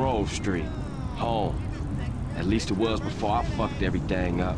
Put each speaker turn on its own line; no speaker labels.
Grove Street. Home. At least it was before I fucked everything up.